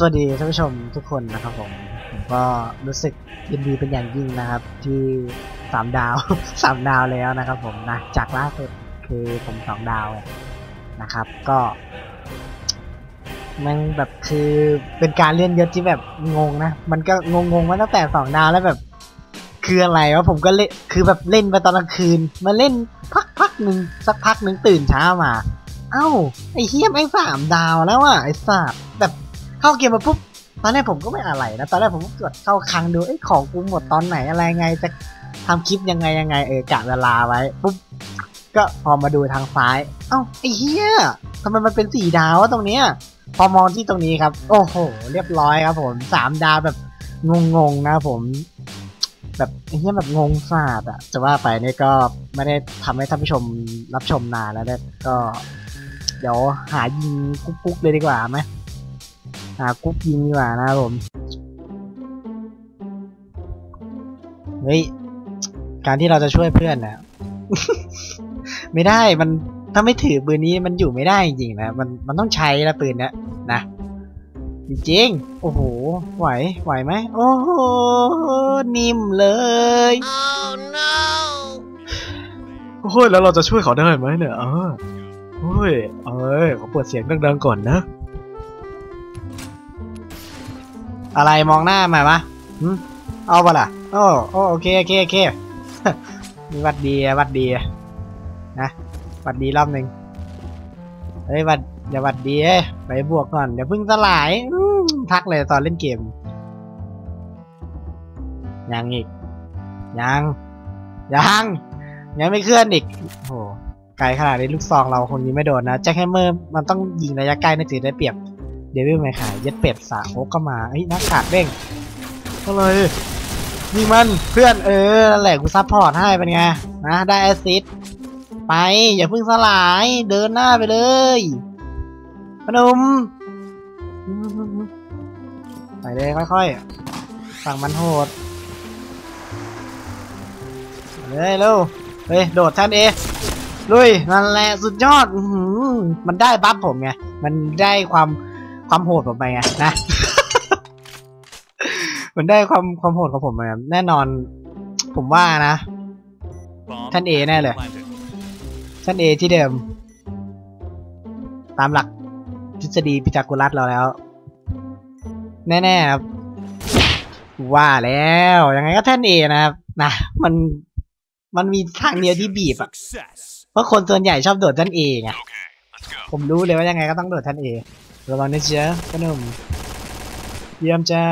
สวัสดีท่านผู้ชมทุกคนนะครับผมผมก็รู้สึกยินดีเป็นอย่างยิ่งนะครับ ที่สามดาว สามดาวแล้วนะครับผมนะจากล่าสุดคือผมสองดาวนะครับ ก็มันแบบคือเป็นการเล่นยศที่แบบงงนะ มันก็งงๆมาตั้งแต่สองดาวแล้วแบบ คืออะไรวะผมก็เล่นคือแบบเล่นไปตอนกลางคืน มาเล่นพักพักหนึ่งสักพักหนึ่งตื่นเช้ามา เอ้าไอ้เฮียไม่งสามดาวแล้วอะไอ้สัตแบบ เข้าเกมมาปุ๊บตอนแรกผมก็ไม่อะไรนะตอนแรกผมก็ตรวจเข้าคังดูไอ้ของกูหมดตอนไหนอะไรไงจะทำคลิปยังไงยังไงเออกะเวลาไว้ปุ๊บก็พอมาดูทางซ้าย เอ้าไอ้เฮียทำไมมันเป็นสี่ดาวตรงเนี้ยพอมองที่ตรงนี้ครับ โอ้โห เรียบร้อยครับผมสามดาวแบบงงๆนะผม แบบไอ้เฮียแบบงงศาสตร์อะจะว่าไปเนี่ยก็ไม่ได้ทำให้ท่านผู้ชมรับชมนานแล้วเนี่ยก็ เดี๋ยวหายิงกุ๊กกุ๊กเลยดีกว่าไหม หากุ๊กยิงดีกว่านะครับผม เฮ้ย การที่เราจะช่วยเพื่อนนะไม่ได้มันถ้าไม่ถือปืนนี้มันอยู่ไม่ได้จริงๆนะมันมันต้องใช้ละปืนเนี้ยนะจริงๆโอ้โห ไหว ไหวไหม โอ้โห นิ่มเลย Oh no! โอ้ยแล้วเราจะช่วยเขาได้ไหมเนี่ยเออโอ้ย เอ้ยขอเปิดเสียงดังๆก่อนนะ อะไรมองหน้ามาปะเอาปะล่ะโอ้โอ้โอเคโอเคโอเคหวัดดีวัดดีนะหวัดดีรอบหนึ่งเฮ้ยหวัดอย่าหวัดดีไปบวกก่อนเดี๋ยวเพิ่งสลายทักเลยตอนเล่นเกม ยังอีก ยัง ยัง ยังไม่เคลื่อนอีกโอ้โหไกลขนาดนี้ลูกซองเราคงยิงไม่โดนนะ Jackhammer มันต้องยิงระยะไกล้ในถึงได้เปรียบ วิลไม่ขายเย็ดเป็ดสาโอ๊กก็มาเฮ้ยหน้ากากเด้งก็เลยยิงมันเพื่อนเออนั่นแหละกู support ให้เป็นไงนะได้ assist ไป อย่าเพิ่งสลายเดินหน้าไปเลยพนมไปเลยค่อยๆฝั่งมันโหดไปเลยเร็วเฮ้ยโดดท่านเอลุยนั่นแหละสุดยอดมันได้บัฟผมไง มันได้ความ ความโหดผมไปไงนะมันได้ความความโหดของผมไปแน่นอน ผมว่านะ ท่านเอแน่เลย ท่านเอที่เดิม ตามหลักทฤษฎีพิจากุลัสเราแล้ว แน่ๆครับว่าแล้วยังไงก็ท่านเอนะครับนะมันมันมีทางเดียวที่บีบอะเพราะคนส่วนใหญ่ชอบโดดท่านเอไงผมรู้เลยว่ายังไงก็ต้องโดดท่านเอ ระวังนะเจ๊ะขนมเยี่ยมจ้า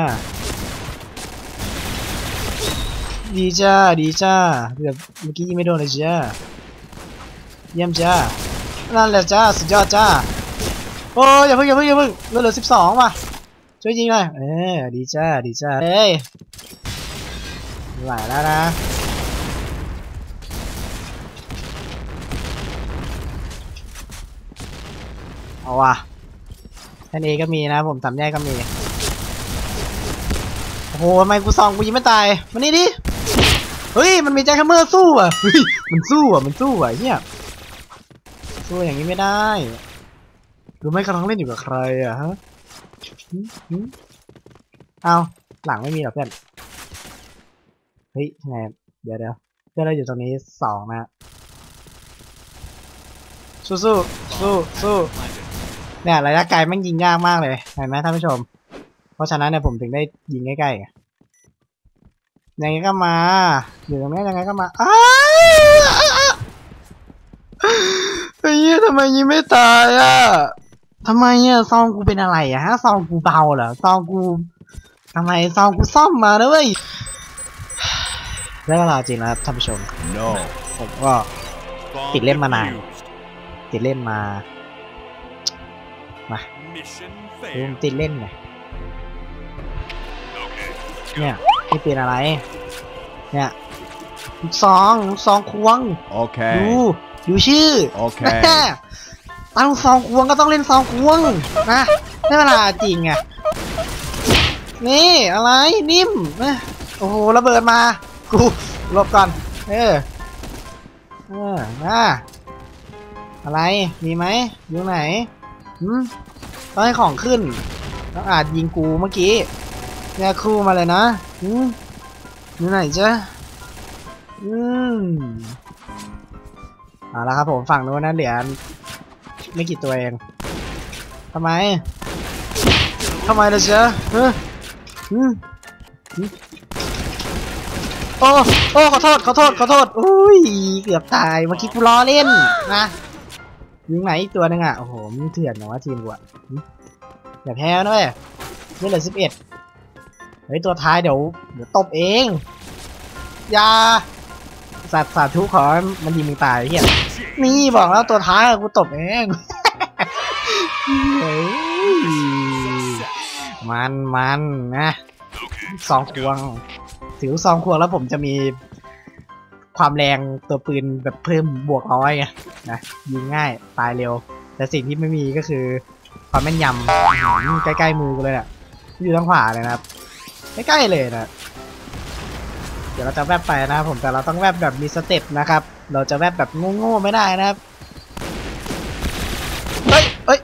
ดีจ้า ดีจ้าเกือบเมื่อกี้ยิงไม่โดนเลยจ้าเยี่ยมจ้า นั่นแหละจ้า สุดยอดจ้า โอ้ยอย่าเพิ่งอย่าเพิ่งอย่าเพิ่งเหลือสิบสองว่ะ ช่วยยิงหน่อย เออดีจ้า ดีจ้าเฮ้ยไม่ไหวแล้วนะเอาว่ะ นเอก็มีนะผมสามแยกก็มี โอ้โหทำไมกูซองกูยิงไม่ตายมานี่ดิ เฮ้ย มันมี Jackhammer สู้อะเฮ้ยมันสู้อะ มันสู้อะเนี่ยสู้อย่างนี้ไม่ได้รู้ไหมกำลังเล่นอยู่กับใครอะฮะเอาหลังไม่มีหรอเพื่อน เฮ้ยไงเดี๋ยวเดี๋ยวเพื่อนเราอยู่ตรงนี้สองนะสู้สู้สู้สู้ เนี่ยระยะไกลแมันยิงยากมากเลยเห็นไหมท่านผู้ชม เพราะฉะนั้นเนี่ยผมถึงได้ยิงใกล้ๆไงยังไงก็มา อยู่ตรงนี้ยังไงก็มาอ้าวไอ้เหี้ยทำไมยิงไม่ตายอะทำไมอะซองกูเป็นอะไรอะฮะซองกูเบาเหรอซองกูทำไมซองกูซ่อมมานะเว้ยได้เวลาจริงแล้วครับท่านผู้ชม No. ผมก็ติดเล่นมานานติดเล่นมา Mission คือผม failed. ติดเล่นไง Okay. เนี่ยนี่เป็นอะไร เนี่ยลูกซองลูกซองควงดู Okay. ดูชื่อ Okay. ตั้งซองควงก็ต้องเล่นซองควงนะได้เวลาจริงไงนี่อะไรนิ่มนะโอ้โหระเบิดมา กูหลบก่อน เออ เออนะอะไร มีไหมอยู่ไหนหืม ต้องให้ของขึ้นน้องอาจยิงกูเมื่อกี้เนี่ยคู่มาเลยนะอืมอยู่ไหนจ๊ะอืมเอาละครับผมฝั่งนู้นนะเหลือไม่กี่ตัวเองทำไมทำไมล่ะจ๊ะเฮ้ยอืมอืมโอ้ โอ้ ขอโทษ ขอโทษ ขอโทษ อุ้ย เกือบตาย เมื่อกี้กูล้อเล่นนะ ยิงไหนอีกตัวนึงอะ โอ้โหมึงเถื่อนเหรอวะทีมกูอะอย่าแพ้นะเว้ยนี่เหลือสิบเอ็ดเฮ้ยตัวท้ายเดี๋ยวเดี๋ยวตบเองอย่าสัตว์สาธุขอมันยิงมึงตายเฮียนี่บอกแล้วตัวท้ายอะกูตบเองเฮ้ยมันมันนะสองควงถือสองควงแล้วผมจะมี ความแรงตัวปืนแบบเพิ่มบวกร้อยไงนะยิงง่ายตายเร็ว แต่สิ่งที่ไม่มีก็คือความแม่นยำใกล้ๆมือกูเลยอะอยู่ทางขวาเลยนะครับใกล้ๆเลยนะเดี๋ยวเราจะแวบไปนะครับผมแต่เราต้องแวบแบบมีสเต็ปนะครับ เราจะแวบแบบโง่ๆไม่ได้นะครับเฮ้ยเฮ้ย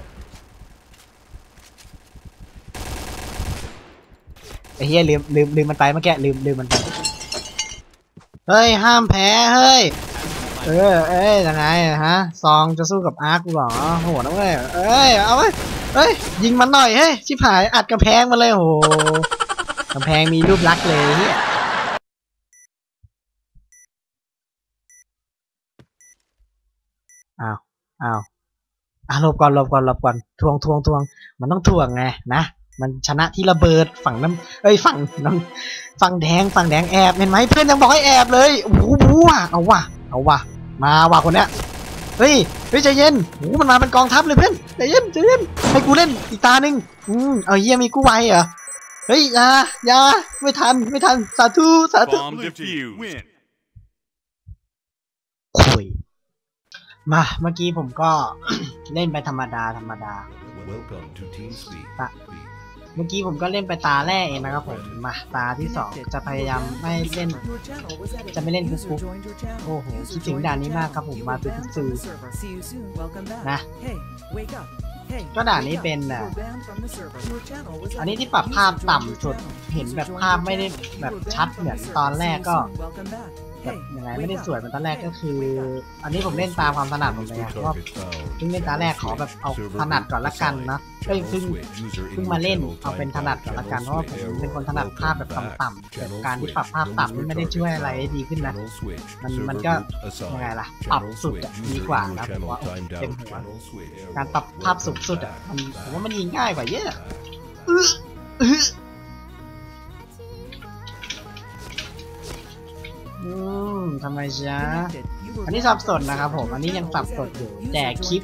ไอ้เฮียลืมลืมลืมมันไปเมื่อกี้ลืมลืมมันไป เฮ้ย ห้ามแพ้ เฮ้ย เออ เอ้ยยังไงฮะ ซองจะสู้กับอาร์คกูเหรอโหดนะเว้ยเอ้ย เอาไว้ยเฮ้ย ยิงมันหน่อย เฮ้ย ชิบหาย อัดกำแพงมาเลยโหกำแพงมีรูปลักษณ์เลยเฮียอ้าว อ้าวอะหลบก่อนหลบก่อนหลบก่อน ทวงทวงทวง มันต้องทวงไงนะ มันชนะที่ระเบิดฝั่งน้ำเอ้ย ฝั่งน้ำ ฝั่งแดงฝั่งแดงแอบเห็นไหมเพื่อนยังบอกให้แอบเลยโอ้โหบูว่ะเอาว่ะเอาว่ะมาว่ะคนเนี้ยเฮ้ยเฮ้ยใจเย็นโอ้โหมันมาเป็นกองทัพเลยเพื่อนใจเย็นใจเย็นให้กูเล่นอีกตาหนึ่งอืมเอาเยี่ยมีกูไวเหรอเฮ้ยอย่าอย่าไม่ทันไม่ทันสาธุสาธุ Bomb defused. Win. คุยมาเมื่อกี้ผมก็เล่นไปธรรมดาธรรมดา เมื่อกี้ผมก็เล่นไปตาแรกเองนะครับผมมาตาที่สองจะพยายามไม่เล่น จะไม่เล่นฟุกฟุกโอ้โหคิดถึงด่านนี้มากครับผมมาตุกซูนะก็ด่านนี้เป็นอะอันนี้ที่ปรับภาพต่ำสุดเห็นแบบภาพไม่ได้แบบชัดเหมือนตอนแรกก็ แบบยังไงไม่ได้สวยเหมือนตอนแรกก็คือ อันนี้ผมเล่นตามความถนัดผมเลย Two อะเพราะว่า targets found. เพิ่งเล่นตาแรกขอแบบเอาถนัดก่อนละกันนะเอ้ย Channel เพิ่ง switch. User เพิ่ง in มา your เล่น channel เอาเป็น timed ถนัด out. ก่อนละ Channel กันเพราะว่าผม switch. เป็นคนถนัด Welcome ภาพแบบ back. ต่ำๆแต่ Channel การที่ switch. ปรับภาพ No ต่ำ more นี่ไม่ได้ช่วยอะไรให้ดีขึ้นนะ Channel switch. มัน Server มันก็ group assigned. ยังไงล่ะปรับ Channel สุดอะ switch. ดี User กว่า in your นะผม channel ว่า timed เต็ม out. หัว Channel switch. การปรับภาพสูงสุดอะมันผมว่ามันยิงง่ายกว่าเยอะ อืมทำไมจ๊ะอันนี้สับสนนะครับผม อันนี้ยังสับสนอยู่ แต่คลิป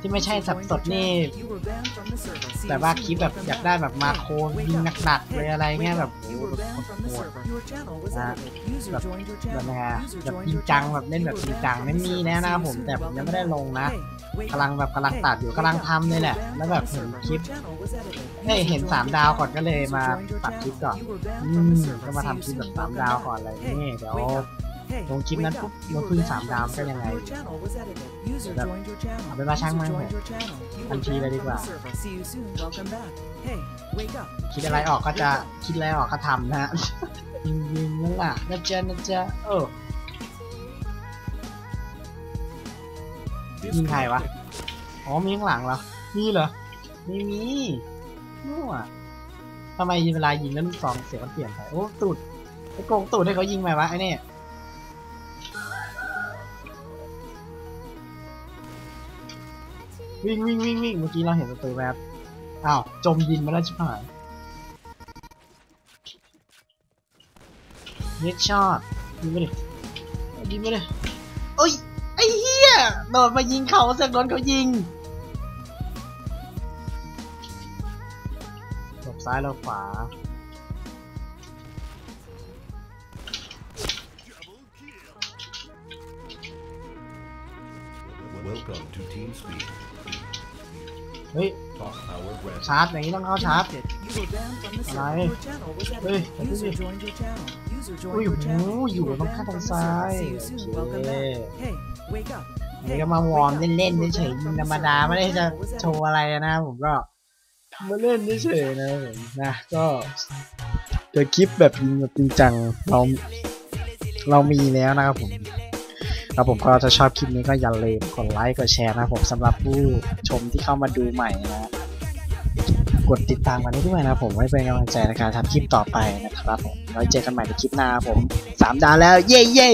ที่ไม่ใช่สับสนนี่ แต่ว่าคลิปแบบอยากได้แบบมาโครยิงหนักๆเลยอะไรเงี้ยแบบโอ้โหแบบโหดๆนะแบบแบบไงอะแบบจริงจังแบบเล่นแบบจริงจังไม่มีแน่นะครับผมแต่ผมยังไม่ได้ลงนะกำลังแบบกำลังตัดอยู่กำลังทำเลยแหละ แล้วแบบเห็นคลิป เฮ้ยเห็นสามดาวก่อนก็เลยมาตัดคลิปก่อนอืมก็มาทำคลิปแบบสามดาวก่อนอะไรนี่เดี๋ยวลงคลิปนั้นปุ๊บลงพึ่งสามดาวก็ยังไงแบบเอาไปนว่าช่างมันเถอะทันทีเลยดีกว่าคิดอะไรออกก็จะคิดอะไรออกก็ทำนะฮะยิงยิงนั่นแหละนะจ๊ะนะจ๊ะเออยิงใครวะ อ๋อมีข้างหลังเหรอมีเหรอ ไม่มี มั่วทำไมเวลายิงแล้วลูกซองเสียงมันเปลี่ยนไปโอ้ตูดไอ้โกงตูดให้เขายิงไหมวะไอ้เนี่ยวิ่งวิ่งวิ่งวิ่งเมื่อกี้เราเห็นประตูแวบอ้าวจมยิงมาแล้วชิบหายเน็ตช็อตยิงไปดิยิงไปดิเอ้ยไอ้เหี้ยโดดมายิงเขาเสกโดนเขายิง ซ้ายหลบขวา Welcome to Team Speak. เฮ้ย Top Power Red. ชาร์จอย่างนี้ต้องเข้าชาร์จอะไรเฮ้ยดูสิอุ้ยหูอยู่ตรงข้างทางซ้ายโอเคอันนี้ก็มาวอร์มเล่นๆเฉยๆยิงธรรมดาไม่ได้จะโชว์อะไรนะผมก็ มาเล่นเฉยๆนะผมนะก็เดี๋ยวคลิปแบบจริงแบบจริงจังเราเรามีแล้วนะครับผมแล้วผมก็จะชอบคลิปนี้ก็อย่าลืมกดไลค์กดแชร์นะครับผมสำหรับผู้ชมที่เข้ามาดูใหม่นะกดติดตามกันได้ด้วยนะผมไว้เป็นกำลังใจในการทำคลิปต่อไปนะครับผมไว้เจอกันใหม่ในคลิปหน้าผมสามดาวแล้วเย้เย้